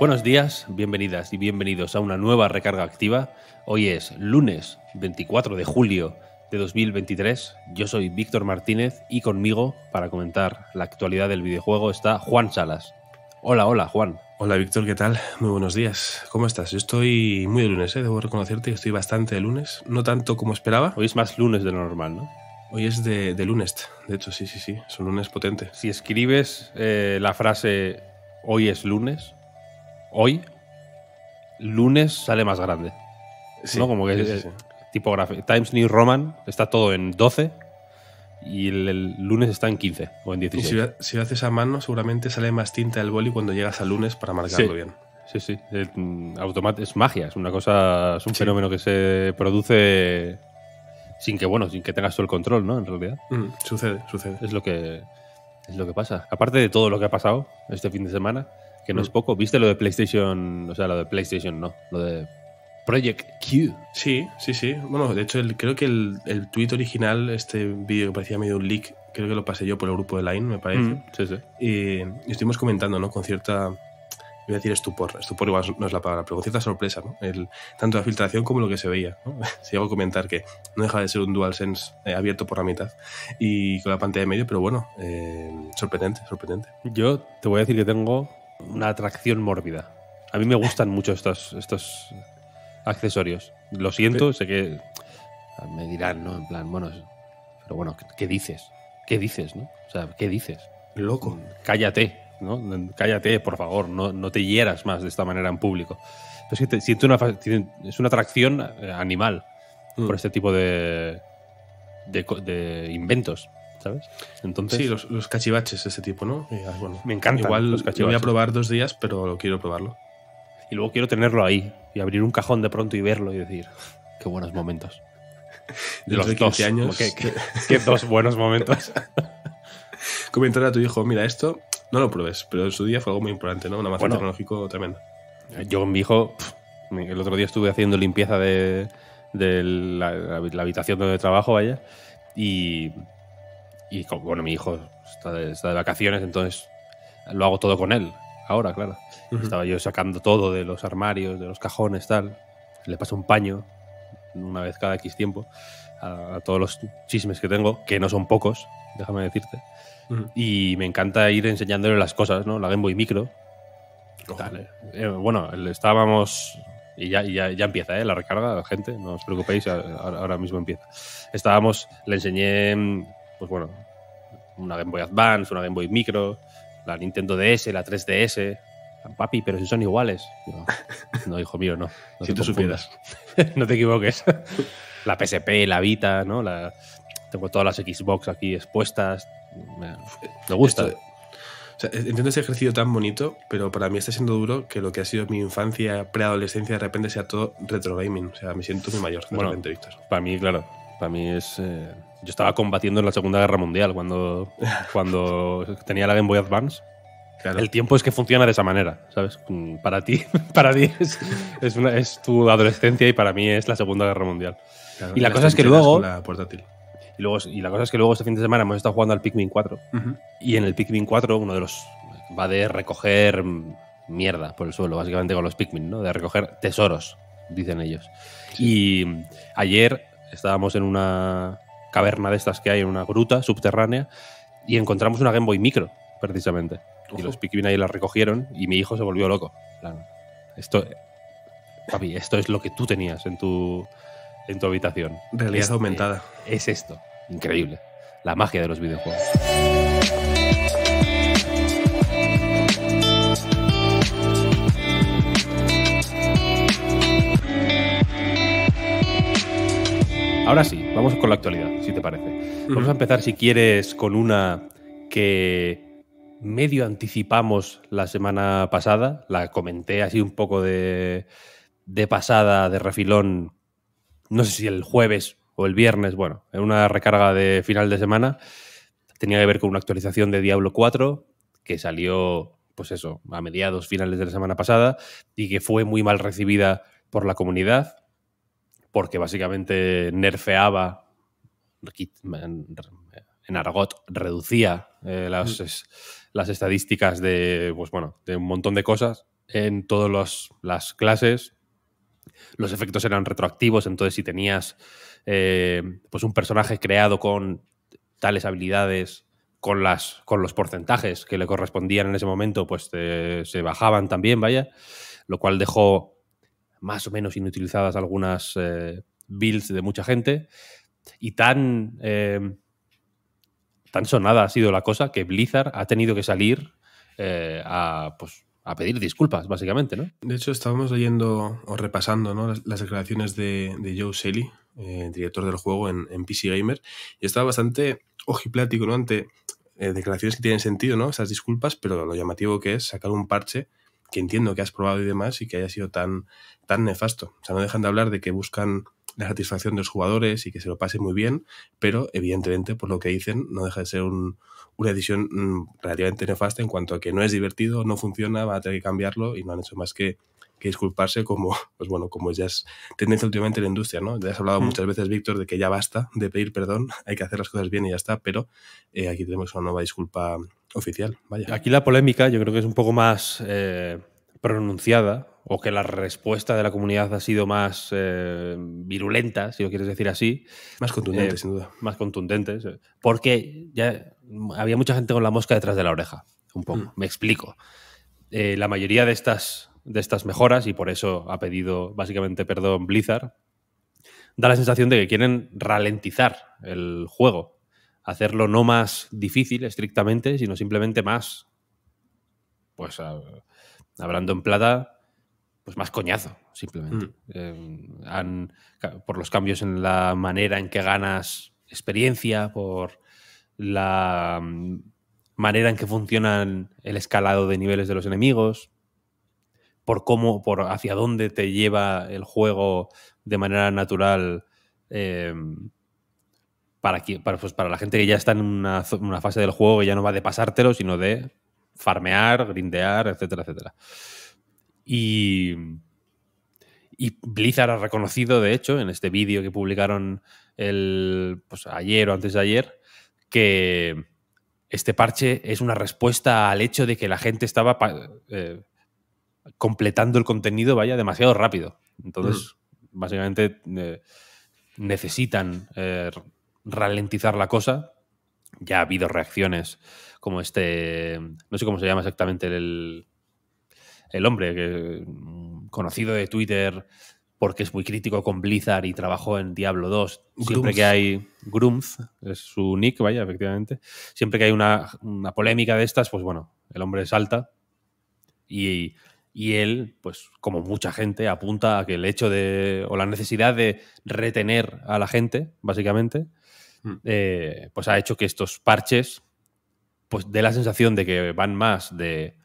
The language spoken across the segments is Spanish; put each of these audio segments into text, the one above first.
Buenos días, bienvenidas y bienvenidos a una nueva recarga activa. Hoy es lunes 24 de julio de 2023. Yo soy Víctor Martínez y conmigo para comentar la actualidad del videojuego está Juan Salas. Hola, hola, Juan. Hola Víctor, ¿qué tal? Muy buenos días. ¿Cómo estás? Yo estoy muy de lunes, ¿eh? debo reconocerte que estoy bastante de lunes. No tanto como esperaba. Hoy es más lunes de lo normal, ¿no? Hoy es de, de lunes, de hecho, sí, sí, sí. Es un lunes potente. Si escribes eh, la frase hoy es lunes, hoy, lunes sale más grande. Sí, ¿no? Como que sí, sí, sí. tipografía. Times New Roman está todo en 12 y el, el lunes está en 15 o en Y 16. si, lo- si lo haces a mano, seguramente sale más tinta del boli cuando llegas al lunes para marcarlo bien. Sí, sí. El, mm, es magia, es una cosa, es un fenómeno que se produce sin que, bueno, sin que tengas tú el control, ¿no? En realidad. Mm, sucede, sucede. Es lo que es lo que pasa. Aparte de todo lo que ha pasado este fin de semana, que no es poco. ¿Viste lo de PlayStation? O sea, lo de PlayStation no, lo de Project Q. Sí, sí, sí. Bueno, de hecho, el- creo que el, el tweet original, este vídeo que parecía medio un leak, creo que lo pasé yo por el grupo de Line, me parece. Mm, sí, sí. Y, y estuvimos comentando, ¿no? Con cierta, voy a decir estupor, estupor igual no es la palabra, pero con cierta sorpresa, ¿no? El, tanto la filtración como lo que se veía, ¿no? Se llegó a comentar que no deja de ser un DualSense eh, abierto por la mitad y con la pantalla de medio, pero bueno, eh, sorprendente, sorprendente. Yo te voy a decir que tengo una atracción mórbida. A mí me gustan mucho estos, estos accesorios. Lo siento, sé que me dirán, ¿no? En plan, bueno, pero bueno, ¿qué- ¿qué dices? ¿Qué dices, no? O sea, ¿qué dices? Loco. Cállate, ¿no? Cállate, por favor, no, no te hieras más de esta manera en público. Pero es que te- siento una, es una atracción eh, animal Mm. por este tipo de, de inventos, ¿sabes? Entonces, Sí, los, los cachivaches de ese tipo, ¿no? Ah, bueno, Me encantan Igual los lo voy a probar dos días, pero lo quiero probarlo. Y luego quiero tenerlo ahí y abrir un cajón de pronto y verlo y decir, qué buenos momentos. Dentro de 15 años. Qué, dos buenos momentos. Comentar a tu hijo, mira, esto no lo pruebes, pero en su día fue algo muy importante, ¿no? Un avance Bueno. tecnológico tremendo. Yo con mi hijo, el otro día estuve haciendo limpieza de, de la- la habitación donde trabajo, vaya, y, y co- bueno, mi hijo está de, está de vacaciones, entonces lo hago todo con él, ahora, claro. Ujú. Estaba yo sacando todo de los armarios, de los cajones, tal. Le paso un paño una vez cada X tiempo a, a todos los chismes que tengo, que no son pocos, déjame decirte. Ujú. Y me encanta ir enseñándole las cosas, ¿no? La Game Boy Micro. Ojo. Tal, eh, bueno, el- estábamos. Y ya, ya, ya empieza, ¿eh? La recarga, gente, no os preocupéis, ahora, ahora mismo empieza. Estábamos, le enseñé, mm, pues bueno, una Game Boy Advance, una Game Boy Micro, la Nintendo DS, la 3DS. Papi, pero si son iguales. Digo, no, hijo mío, no. no Si te tú confundas. no te equivoques. la PSP, la Vita, ¿no? La, tengo todas las Xbox aquí expuestas. Me, me gusta. Esto- o sea, entiendo ese ejercicio tan bonito, pero para mí está siendo duro que lo que ha sido mi infancia, preadolescencia, de repente sea todo retro gaming. O sea, me siento muy mayor de Bueno, repente, Víctor. Para mí, claro. Para mí es. eh, yo estaba combatiendo en la Segunda Guerra Mundial cuando, cuando tenía la Game Boy Advance. Claro. El tiempo es que funciona de esa manera, ¿sabes? Para ti, para ti es, es, una- es tu adolescencia y para mí es la Segunda Guerra Mundial. Claro, y la cosa es que luego- La portátil. Y, luego, y la cosa es que luego este fin de semana hemos estado jugando al Pikmin 4. Ujú. Y en el Pikmin 4, uno de los. va de recoger mierda por el suelo, básicamente con los Pikmin, ¿no? De recoger tesoros, dicen ellos. Y mm, ayer estábamos en una caverna de estas que hay en una gruta subterránea y encontramos una Game Boy Micro, precisamente. Y los Pikmin ahí la recogieron y mi hijo se volvió loco. Plan, Esto. Papi, esto es lo que tú tenías en tu, en tu habitación. Realidad Este- aumentada. Es esto. Increíble. La magia de los videojuegos. Ahora sí, vamos con la actualidad, si te parece. Vamos a empezar, si quieres, con una que medio anticipamos la semana pasada. La comenté así un poco de, de pasada, de refilón, no sé si el jueves o el viernes, bueno, en una recarga de final de semana. Tenía que ver con una actualización de Diablo 4 que salió, pues eso, a mediados, finales de la semana pasada y que fue muy mal recibida por la comunidad porque básicamente nerfeaba, en, argot, reducía eh, las, es- las estadísticas de, pues bueno, de un montón de cosas, en todas las clases. Los efectos eran retroactivos, entonces si tenías eh, pues un personaje creado con tales habilidades, con, las, con los porcentajes que le correspondían en ese momento, pues se bajaban también, vaya, lo cual dejó más o menos inutilizadas algunas eh, builds de mucha gente. Y tan, eh, tan sonada ha sido la cosa que Blizzard ha tenido que salir a, pues, a pedir disculpas, básicamente, ¿no? De hecho, estábamos leyendo o repasando las, declaraciones de, Joe Shelley, eh, director del juego en, PC Gamer, y estaba bastante ojiplático, ¿no? Ante eh, declaraciones que tienen sentido, ¿no? Esas disculpas, pero lo llamativo que es sacar un parche que entiendo que has probado y demás y que haya sido tan, tan nefasto. O sea, no dejan de hablar de que buscan la satisfacción de los jugadores y que se lo pase muy bien, pero evidentemente, por lo que dicen, no deja de ser una decisión mm, relativamente nefasta en cuanto a que no es divertido, no funciona, va a tener que cambiarlo y no han hecho más que, disculparse como, pues bueno, como ya es tendencia últimamente en la industria, ¿no? Ya has hablado mm. muchas veces, Víctor, de que ya basta de pedir perdón, hay que hacer las cosas bien y ya está, pero eh, aquí tenemos una nueva disculpa oficial, vaya. Aquí la polémica yo creo que es un poco más eh, pronunciada o que la respuesta de la comunidad ha sido más eh, virulenta, si lo quieres decir así. Más contundente, sin duda. Más contundentes. Porque ya había mucha gente con la mosca detrás de la oreja, un poco. Mm. Me explico. la mayoría de estas, de estas mejoras, y por eso ha pedido básicamente perdón Blizzard, da la sensación de que quieren ralentizar el juego. Hacerlo no más difícil estrictamente, sino simplemente más, pues, hablando en plata, pues más coñazo, simplemente. Mm. Eh, por los cambios en la manera en que ganas experiencia, por la mm, manera en que funcionan el escalado de niveles de los enemigos, por cómo, por hacia dónde te lleva el juego de manera natural. Eh, para, para, pues para la gente que ya está en una, una, fase del juego que ya no va de pasártelo, sino de farmear, grindear, etcétera, etcétera. Y, y Blizzard ha reconocido, de hecho, en este vídeo que publicaron el, pues, ayer o antes de ayer, que este parche es una respuesta al hecho de que la gente estaba eh, completando el contenido, vaya, demasiado rápido. Entonces, básicamente eh, necesitan eh, ralentizar la cosa. Ya ha habido reacciones como este, no sé cómo se llama exactamente el, el hombre, que, mm, conocido de Twitter porque es muy crítico con Blizzard y trabajó en Diablo 2. Siempre que hay Grumz, es su nick, vaya, efectivamente. Siempre que hay una, polémica de estas, pues bueno, el hombre salta y, y, él, pues como mucha gente, apunta a que el hecho de, o la necesidad de retener a la gente, básicamente, mm. eh, pues ha hecho que estos parches, pues dé la sensación de que van más de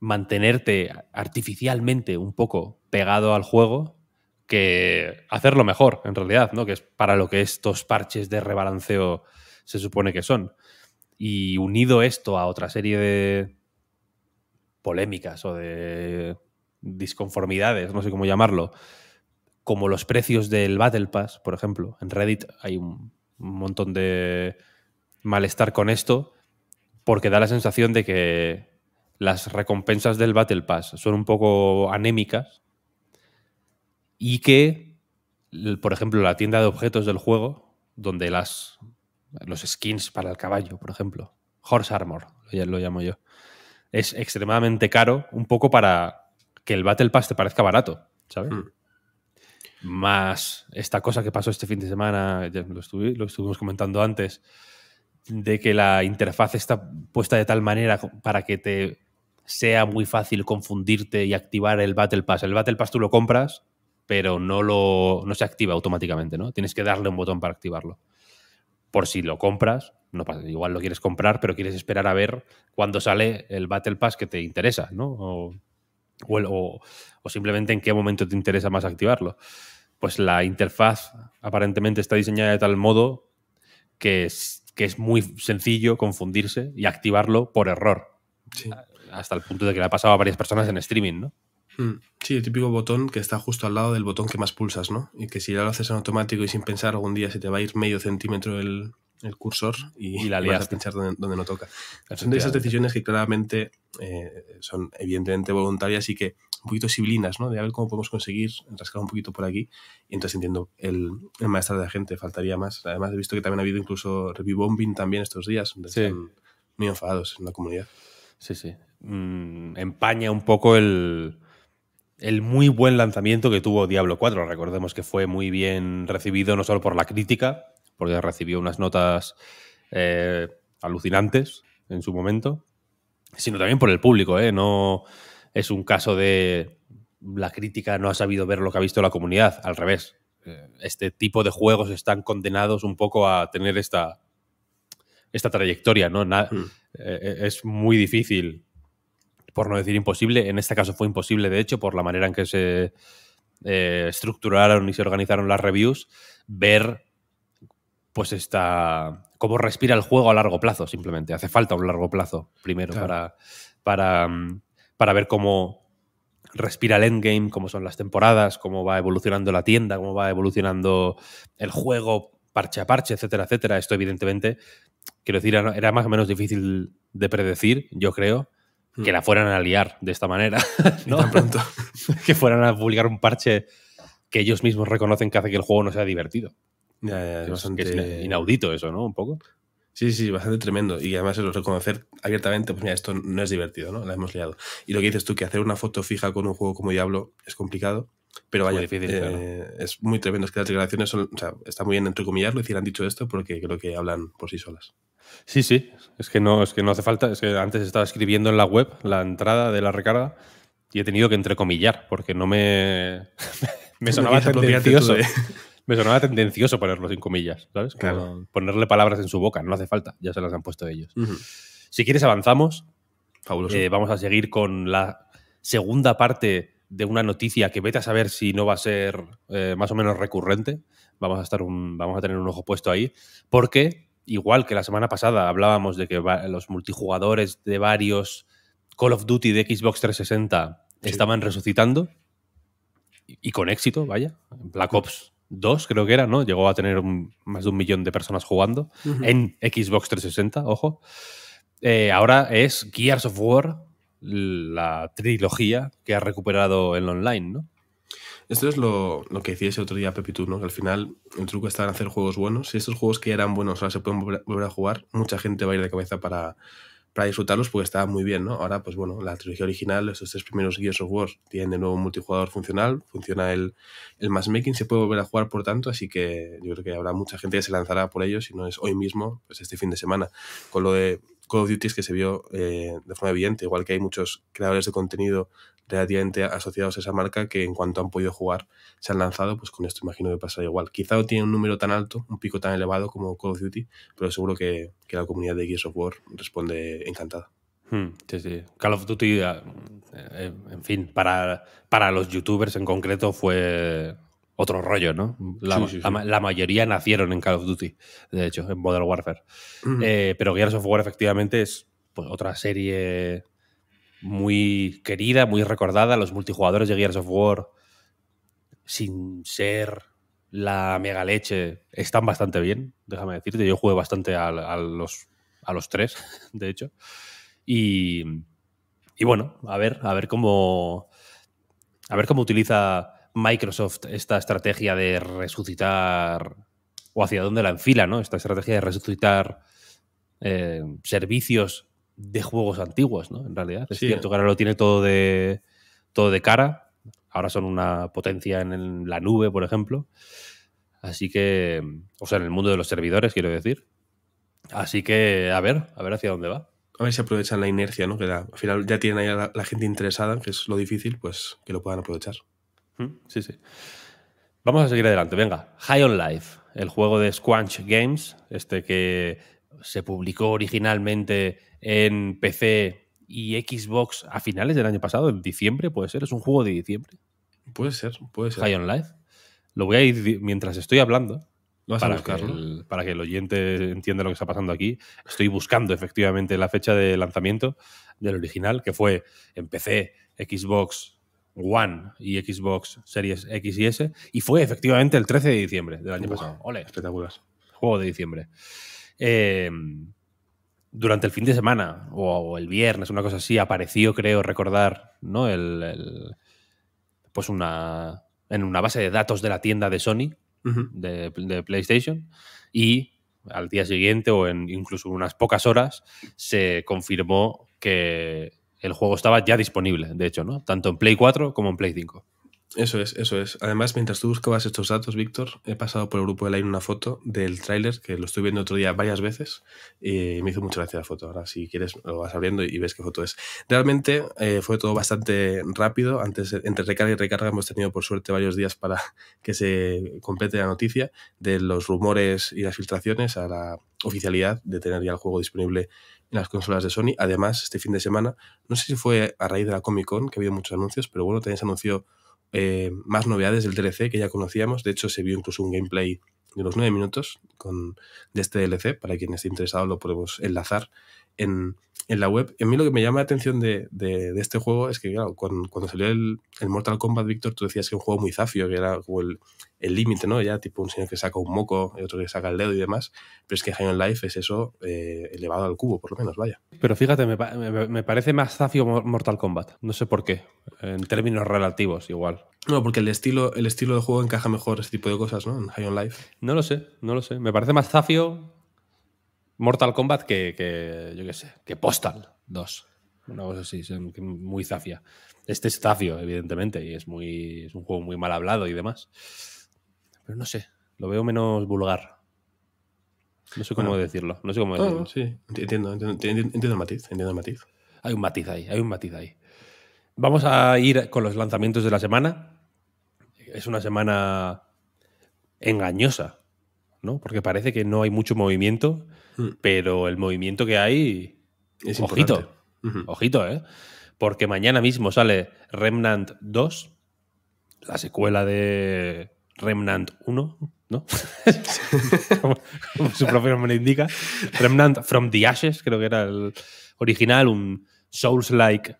mantenerte artificialmente un poco pegado al juego que hacerlo mejor, en realidad, ¿no? Que es para lo que estos parches de rebalanceo se supone que son. Y unido esto a otra serie de polémicas o de disconformidades, no sé cómo llamarlo, como los precios del Battle Pass, por ejemplo. En Reddit hay un montón de malestar con esto porque da la sensación de que las recompensas del Battle Pass son un poco anémicas y que, por ejemplo, la tienda de objetos del juego, donde las, los skins para el caballo, por ejemplo, Horse Armor, lo llamo yo, es extremadamente caro, un poco para que el Battle Pass te parezca barato, ¿sabes? Hmm. Más esta cosa que pasó este fin de semana, lo, lo estuvimos comentando antes, de que la interfaz está puesta de tal manera para que te sea muy fácil confundirte y activar el Battle Pass. El Battle Pass tú lo compras, pero no, lo, no se activa automáticamente, ¿no? Tienes que darle un botón para activarlo. Por si lo compras, no pasa, igual lo quieres comprar, pero quieres esperar a ver cuándo sale el Battle Pass que te interesa, ¿no? O, o, o simplemente en qué momento te interesa más activarlo. Pues la interfaz aparentemente está diseñada de tal modo que es, que es muy sencillo confundirse y activarlo por error. Sí hasta el punto de que le ha pasado a varias personas en streaming, ¿no? Hmm. Sí, el típico botón que está justo al lado del botón que más pulsas, ¿no? Y que si ya lo haces en automático y sin pensar, algún día se te va a ir medio centímetro el, el cursor y, la vas a pinchar donde, no toca. Son de esas decisiones que claramente eh, son evidentemente voluntarias y que un poquito sibilinas, ¿no? De a ver cómo podemos conseguir rascar un poquito por aquí. Y entonces entiendo el, el maestro de la gente, faltaría más. Además he visto que también ha habido incluso review bombing también estos días, donde están muy enfadados en la comunidad. Sí, sí. Mm, empaña un poco el, el muy buen lanzamiento que tuvo Diablo 4. Recordemos que fue muy bien recibido no solo por la crítica, porque recibió unas notas eh, alucinantes en su momento, sino también por el público. ¿eh? No es un caso de la crítica no ha sabido ver lo que ha visto la comunidad, al revés. Eh, este tipo de juegos están condenados un poco a tener esta, esta trayectoria. ¿no? Mm. es muy difícil por no decir imposible. En este caso fue imposible, de hecho, por la manera en que se eh, estructuraron y se organizaron las reviews, ver pues esta cómo respira el juego a largo plazo, simplemente. Hace falta un largo plazo primero para, para, mm, para ver cómo respira el endgame, cómo son las temporadas, cómo va evolucionando la tienda, cómo va evolucionando el juego parche a parche, etcétera, etcétera. Esto evidentemente, quiero decir, era más o menos difícil de predecir, yo creo, que la fueran a liar de esta manera. ¿no? Tan pronto. que fueran a publicar un parche que ellos mismos reconocen que hace que el juego no sea divertido. Es, bastante... inaudito eso, ¿no? Un poco. Sí, sí, bastante tremendo. Y además el reconocer abiertamente, pues mira, esto no es divertido, ¿no? La hemos liado. Y lo que dices tú, que hacer una foto fija con un juego como Diablo es complicado. Pero vaya, eh, es muy tremendo. Es que las declaraciones son, o sea, está muy bien entre comillas decir han dicho esto porque creo que hablan por sí solas. Sí, sí, es que no, es que no hace falta, es que antes estaba escribiendo en la web la entrada de la recarga y he tenido que entrecomillar porque no me, me sonaba tendencioso. Me sonaba tendencioso ponerlo sin comillas, ¿sabes? ponerle palabras en su boca, no hace falta, ya se las han puesto ellos. Si quieres avanzamos. Fabuloso. Eh, vamos a seguir con la segunda parte de una noticia que vete a saber si no va a ser eh, más o menos recurrente. Vamos a, estar un, vamos a tener un ojo puesto ahí, porque igual que la semana pasada hablábamos de que los multijugadores de varios Call of Duty de Xbox 360 estaban resucitando y, con éxito, vaya. Black Ops 2 creo que era, ¿no? Llegó a tener más de un millón de personas jugando en Xbox 360, ojo. Eh, ahora es Gears of War, la trilogía que ha recuperado el online, ¿no? Esto es lo, lo que decía ese otro día Pepi tú, ¿no? Que al final el truco está en hacer juegos buenos. Si estos juegos que eran buenos ahora se pueden volver a jugar, mucha gente va a ir de cabeza para, para disfrutarlos porque estaban muy bien, ¿no? Ahora, pues bueno, la trilogía original, esos tres primeros Gears of War, tienen de nuevo un multijugador funcional, funciona el, el matchmaking, se puede volver a jugar por tanto, así que yo creo que habrá mucha gente que se lanzará por ellos, si no es hoy mismo, pues este fin de semana. Con lo de Call of Duty que se vio eh, de forma evidente, igual que hay muchos creadores de contenido relativamente asociados a esa marca que en cuanto han podido jugar se han lanzado, pues con esto imagino que pasará igual. Quizá no tiene un número tan alto, un pico tan elevado como Call of Duty, pero seguro que, que la comunidad de Gears of War responde encantada. Hmm, sí, sí. Call of Duty, eh, eh, en fin, para, para los youtubers en concreto fue otro rollo, ¿no? La, mayoría nacieron en Call of Duty, de hecho, en Modern Warfare. Eh, pero Gears of War efectivamente es pues, otra serie muy querida, muy recordada. Los multijugadores de Gears of War, sin ser la mega leche, están bastante bien, déjame decirte. Yo jugué bastante a, los, a los tres, de hecho. Y, y bueno, a ver, a ver cómo. A ver cómo utiliza Microsoft esta estrategia de resucitar, o hacia dónde la enfila, ¿no? Esta estrategia de resucitar eh, servicios de juegos antiguos, ¿no? En realidad. Es cierto que ahora lo tiene todo de, todo de cara. Ahora son una potencia en la nube, por ejemplo. Así que, o sea, en el mundo de los servidores, quiero decir. Así que, a ver, a ver hacia dónde va. A ver si aprovechan la inercia, ¿no? Que al final ya tienen ahí la gente interesada, que es lo difícil, pues que lo puedan aprovechar. Sí, sí. Vamos a seguir adelante. Venga, High on Life, el juego de Squanch Games, este que se publicó originalmente en PC y Xbox a finales del año pasado, en diciembre, puede ser. Es un juego de diciembre. Puede ser, puede ser. High on Life. Lo voy a ir mientras estoy hablando. para, que el, para que el oyente entienda lo que está pasando aquí. Estoy buscando efectivamente la fecha de lanzamiento del original, que fue en PC, Xbox One y Xbox Series X y S, y fue efectivamente el 13 de diciembre del año pasado. Ole. Espectacular. Juego de diciembre. Eh, durante el fin de semana o, el viernes, una cosa así, apareció, creo recordar, ¿no? El, pues una. en una base de datos de la tienda de Sony, de, de, PlayStation, y al día siguiente o en incluso unas pocas horas se confirmó que el juego estaba ya disponible, de hecho, ¿no? Tanto en Play 4 como en Play 5. Eso es, eso es. Además, mientras tú buscabas estos datos, Víctor, he pasado por el grupo de Line una foto del tráiler, que lo estoy viendo otro día varias veces, y me hizo mucha gracia la foto. Ahora, si quieres, lo vas abriendo y ves qué foto es. Realmente eh, fue todo bastante rápido. Antes, entre recarga y recarga, hemos tenido por suerte varios días para que se complete la noticia de los rumores y las filtraciones a la oficialidad de tener ya el juego disponible en las consolas de Sony. Además, este fin de semana, no sé si fue a raíz de la Comic Con, que ha habido muchos anuncios, pero bueno, también se anunció eh, más novedades del DLC que ya conocíamos. De hecho, se vio incluso un gameplay de unos 9 minutos con, de este DLC. Para quien esté interesado, lo podemos enlazar en, en la web. a mí lo que me llama la atención de, de, este juego es que, claro, cuando, cuando salió el, el, Mortal Kombat, Víctor, tú decías que era un juego muy zafio, que era como el límite, ¿no? Ya tipo un señor que saca un moco y otro que saca el dedo y demás. Pero es que High on Life es eso eh, elevado al cubo, por lo menos, vaya. Pero fíjate, me, me, me, parece más zafio Mortal Kombat. No sé por qué. En términos relativos, igual. No, porque el estilo, el estilo de juego encaja mejor ese tipo de cosas, ¿no? En High on Life. No lo sé, no lo sé. Me parece más zafio Mortal Kombat que, que yo qué sé, que Postal 2. Una cosa así, muy zafia. Este es zafio, evidentemente, y es, muy, es un juego muy mal hablado y demás. Pero no sé, lo veo menos vulgar. No sé cómo decirlo. No sé cómo decirlo. sí, entiendo, entiendo, entiendo, el matiz, entiendo el matiz. Hay un matiz ahí, hay un matiz ahí. Vamos a ir con los lanzamientos de la semana. Es una semana engañosa, ¿no? Porque parece que no hay mucho movimiento Mm. Pero el movimiento que hay. Es ojito. Ojito, ¿eh? Porque mañana mismo sale Remnant 2, la secuela de Remnant 1, ¿no? como, su propio nombre indica. Remnant from the Ashes, creo que era el original, un Souls-like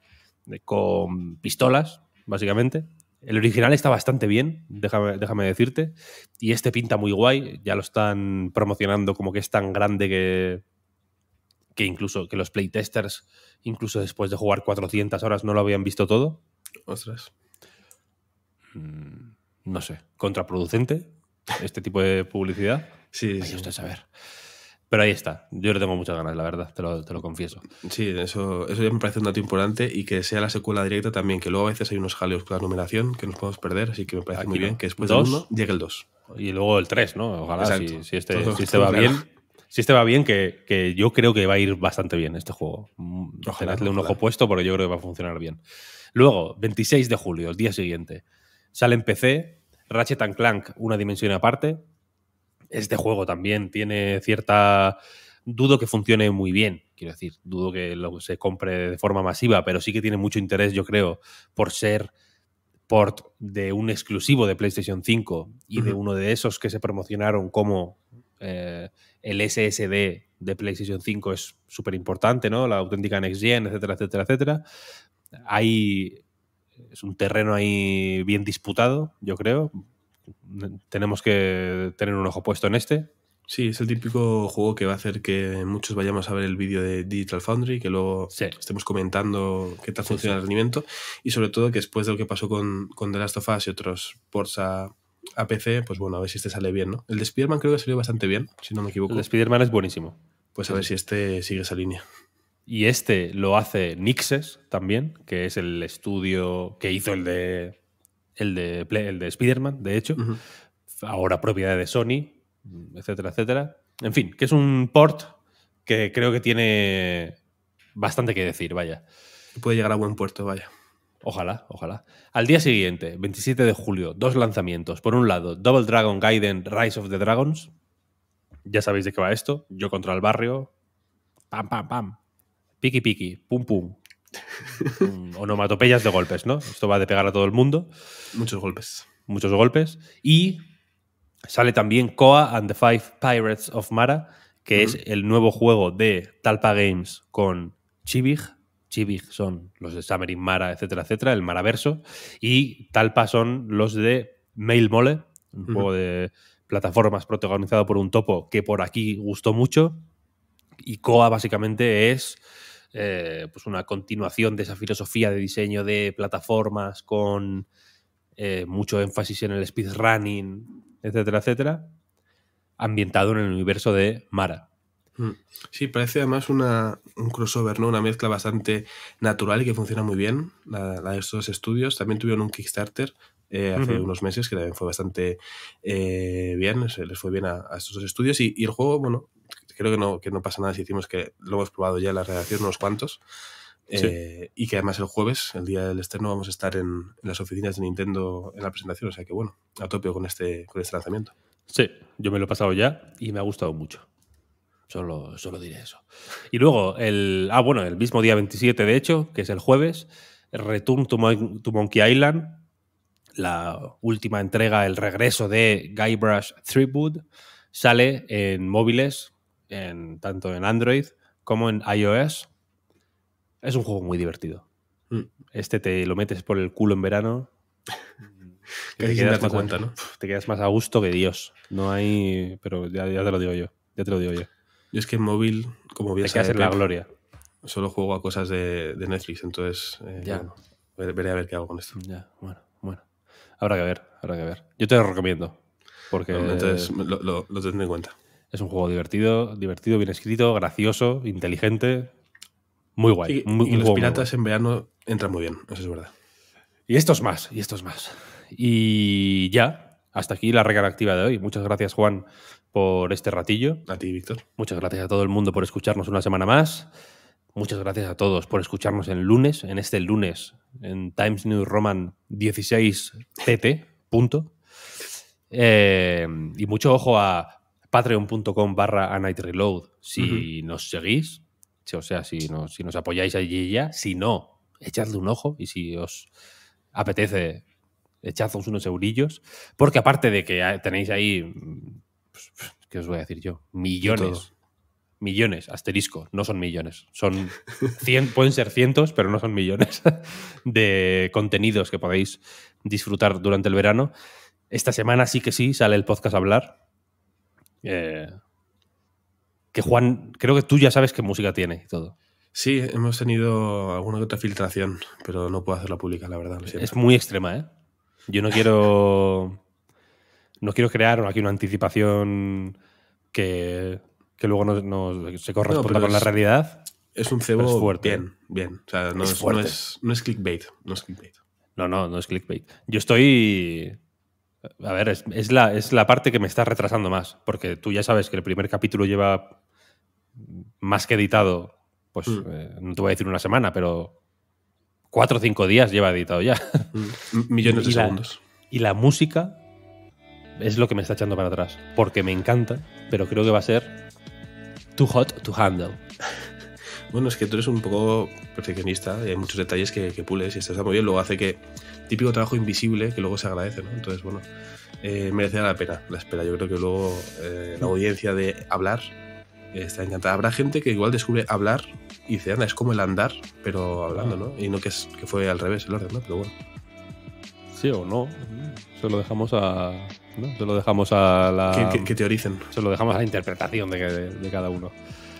con pistolas, básicamente. El original está bastante bien, déjame, déjame, decirte. Y este pinta muy guay. Ya lo están promocionando como que es tan grande que, que incluso que los playtesters, incluso después de jugar 400 horas, no lo habían visto todo. Ostras. Mm, no sé, contraproducente este tipo de publicidad. Sí, sí. Usted saber. Pero ahí está. Yo le tengo muchas ganas, la verdad, te lo, te lo, confieso. Sí, eso, eso ya me parece un dato importante y que sea la secuela directa también, que luego a veces hay unos jaleos con la numeración que nos podemos perder, así que me parece muy bien que después del 1 llegue el 2. Y luego el 3, ¿no? Ojalá, si, si, este, si este va bien. Si este va bien, que, que, yo creo que va a ir bastante bien este juego. Mm, ojalá, Tenedle un ojo puesto porque yo creo que va a funcionar bien. Luego, 26 de julio, el día siguiente, sale en PC Ratchet Clank, una dimensión aparte, este juego también tiene cierta... Dudo que funcione muy bien, quiero decir, dudo que lo se compre de forma masiva, pero sí que tiene mucho interés, yo creo, por ser port de un exclusivo de PlayStation 5 y de uno de esos que se promocionaron como eh, el SSD de PlayStation 5 es súper importante, ¿no? La auténtica Next Gen, etcétera, etcétera, etcétera. Hay, es un terreno ahí bien disputado, yo creo, tenemos que tener un ojo puesto en este. Sí, es el típico juego que va a hacer que muchos vayamos a ver el vídeo de Digital Foundry, que luego estemos comentando qué tal funciona el rendimiento y sobre todo que después de lo que pasó con, con The Last of Us y otros ports a, PC, pues bueno, a ver si este sale bien, ¿no? El de Spider-Man creo que salió bastante bien, si no me equivoco. El de Spider-Man es buenísimo. Pues a ver si este sigue esa línea. Y este lo hace Nixes también, que es el estudio que hizo el de el de, el de Spider-Man, de hecho, ahora propiedad de Sony, etcétera, etcétera. En fin, que es un port que creo que tiene bastante que decir, vaya. Puede llegar a buen puerto, vaya. Ojalá, ojalá. Al día siguiente, 27 de julio, dos lanzamientos. Por un lado, Double Dragon Gaiden Rise of the Dragons. Ya sabéis de qué va esto. Yo contra el barrio. Pam, pam, pam. Piki, piki. Pum, pum. Onomatopeyas de golpes, ¿no? Esto va de pegar a todo el mundo. Muchos golpes. Muchos golpes. Y sale también Koa and the Five Pirates of Mara, que es el nuevo juego de Talpa Games con Chibig. Chibig son los de Summerin Mara, etcétera, etcétera, el Maraverso. Y Talpa son los de Mail Mole, un juego de plataformas protagonizado por un topo que por aquí gustó mucho. Y Koa básicamente es eh, pues una continuación de esa filosofía de diseño de plataformas con eh, mucho énfasis en el speedrunning, etcétera, etcétera, ambientado en el universo de Mara. Mm. Sí, parece además una, un crossover, ¿no? Una mezcla bastante natural y que funciona muy bien, la, de estos estudios. También tuvieron un Kickstarter eh, hace unos meses que también fue bastante eh, bien, se les fue bien a, estos dos estudios. Y, el juego, bueno, creo que no, que no pasa nada si decimos que lo hemos probado ya en la redacción unos cuantos. Eh, y que además el jueves, el día del externo, vamos a estar en, en, las oficinas de Nintendo en la presentación. O sea que bueno, a tope con este, con este lanzamiento. Sí, yo me lo he pasado ya y me ha gustado mucho. Solo, solo diré eso. Y luego, el, ah, bueno, el mismo día 27, de hecho, que es el jueves, Return to, Monkey Island, la última entrega, el regreso de Guybrush Threepwood, sale en móviles, en, tanto en Android como en iOS. Es un juego muy divertido. Mm. Este te lo metes por el culo en verano. te, quedas más cuenta, ¿no? te quedas más a gusto que Dios. No hay. Pero ya, ya te lo digo yo. Ya te lo digo yo. Yo es que en móvil, como bien en la gloria. Solo juego a cosas de, Netflix, entonces eh, ya. veré a ver qué hago con esto. Ya, bueno, bueno. Habrá que ver, habrá que ver. Yo te lo recomiendo. Porque entonces lo, tendré en cuenta. Es un juego divertido, divertido, bien escrito, gracioso, inteligente. Muy guay. Y, los piratas en verano entran muy bien, eso es verdad. Y estos más, y estos más. Y ya, hasta aquí la regla activa de hoy. Muchas gracias, Juan, por este ratillo. A ti, Víctor. Muchas gracias a todo el mundo por escucharnos una semana más. Muchas gracias a todos por escucharnos en lunes, en este lunes, en Times New Roman 16 TT. Punto. Eh, y mucho ojo a patreon.com barra a night reload si nos seguís, o sea, si nos, si nos apoyáis allí ya. Si no, echadle un ojo y si os apetece, echadnos unos eurillos. Porque aparte de que tenéis ahí pues, ¿qué os voy a decir yo? Millones. Millones, asterisco, no son millones. Son pueden ser cientos, pero no son millones de contenidos que podéis disfrutar durante el verano. Esta semana sí que sí sale el podcast a hablar. Eh, que Juan, creo que tú ya sabes qué música tiene y todo. Sí, hemos tenido alguna otra filtración, pero no puedo hacerla pública, la verdad. es muy extrema, ¿eh? Yo no quiero no quiero crear aquí una anticipación que, luego no, se corresponda con la realidad. Es un cebo fuerte. bien, bien. O sea, no es, no, es, clickbait. No es clickbait. No, no, no es clickbait. Yo estoy. A ver, es, la, es la parte que me está retrasando más. Porque tú ya sabes que el primer capítulo lleva más que editado. Pues mm. eh, no te voy a decir una semana, pero cuatro o cinco días lleva editado ya. Mm. Millones de segundos. y la música es lo que me está echando para atrás. Porque me encanta, pero creo que va a ser too hot to handle. Bueno, es que tú eres un poco perfeccionista y hay muchos detalles que, pules y esto está muy bien. Luego hace que típico trabajo invisible que luego se agradece, ¿no? Entonces, bueno, eh, merece la pena la espera. Yo creo que luego eh, la audiencia de hablar está encantada. Habrá gente que igual descubre hablar y dice, anda, es como el andar, pero hablando, ¿no? Y no que, es, que fue al revés el orden, ¿no? Pero bueno. Sí o no. Se lo dejamos a, se lo dejamos a la. Que, teoricen. Se lo dejamos a la interpretación de, cada uno.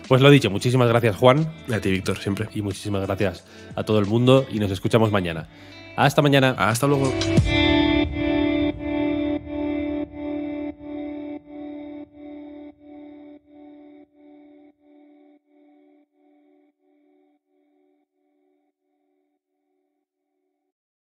Pues lo dicho, muchísimas gracias, Juan. A ti, Víctor, siempre. Y muchísimas gracias a todo el mundo y nos escuchamos mañana. Hasta mañana. Hasta luego.